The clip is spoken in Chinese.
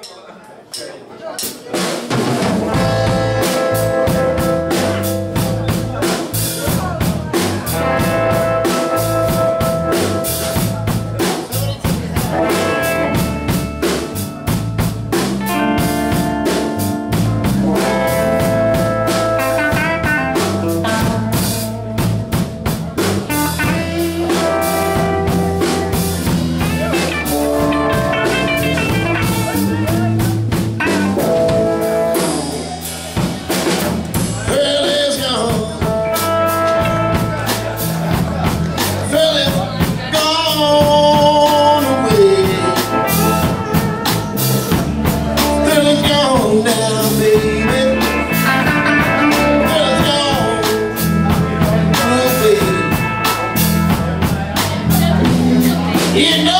Well, it's gone. Well, it's gone away. Well, it's gone now. You know